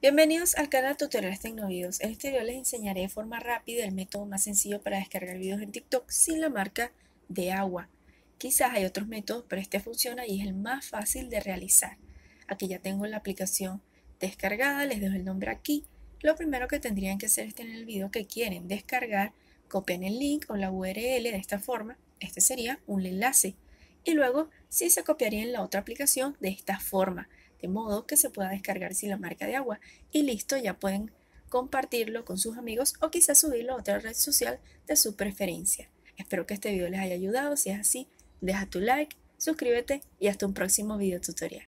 Bienvenidos al canal Tutoriales Tecnovideos. En este video les enseñaré de forma rápida el método más sencillo para descargar videos en TikTok sin la marca de agua. Quizás hay otros métodos, pero este funciona y es el más fácil de realizar. Aquí ya tengo la aplicación descargada, les dejo el nombre aquí. Lo primero que tendrían que hacer es tener el video que quieren descargar, copian el link o la URL de esta forma. Este sería un enlace. Y luego sí se copiaría en la otra aplicación de esta forma de modo que se pueda descargar sin la marca de agua. Y listo, ya pueden compartirlo con sus amigos o quizás subirlo a otra red social de su preferencia. Espero que este video les haya ayudado. Si es así, deja tu like, suscríbete y hasta un próximo video tutorial.